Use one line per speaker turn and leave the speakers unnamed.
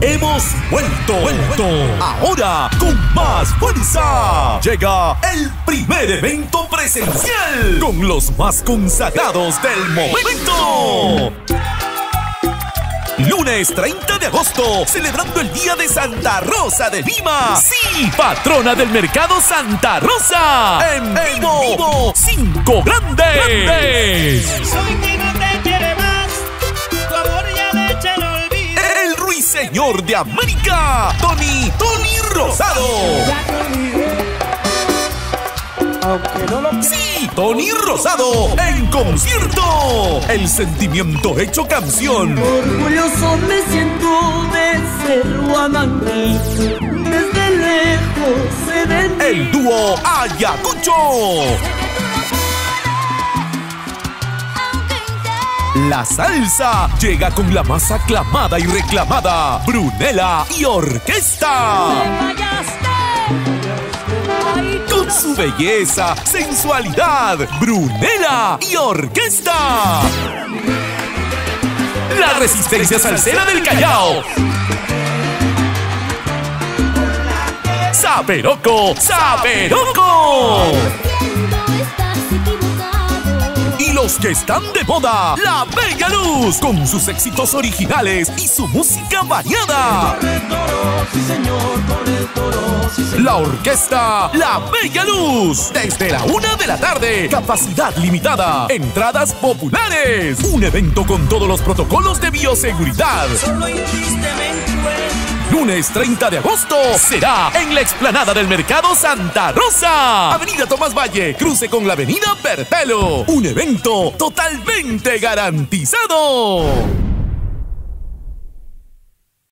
Hemos vuelto, vuelto. Ahora con más fuerza. Llega el primer evento presencial con los más consagrados del momento. Lunes 30 de agosto, celebrando el Día de Santa Rosa de Lima. Sí, patrona del mercado Santa Rosa. En vivo, cinco grandes.
Soy El
ruiseñor de América, Tony, Tony Rosado. Sí, Tony Rosado en concierto. El sentimiento hecho canción.
Orgulloso me siento de ser. Desde lejos se ven
El dúo Ayacucho. La salsa llega con la más aclamada y reclamada Brunella y Orquesta. Con su belleza, sensualidad, Brunella y Orquesta. La resistencia salsera del Callao. Saperoco, Saperoco. Que están de moda, La Bella Luz, con sus éxitos originales y su música variada. La orquesta La Bella Luz, desde la una de la tarde, capacidad limitada, entradas populares, un evento con todos los protocolos de bioseguridad.
Solo
Lunes 30 de agosto será en la explanada del Mercado Santa Rosa. Avenida Tomás Valle, cruce con la Avenida Perpelo. Un evento totalmente garantizado.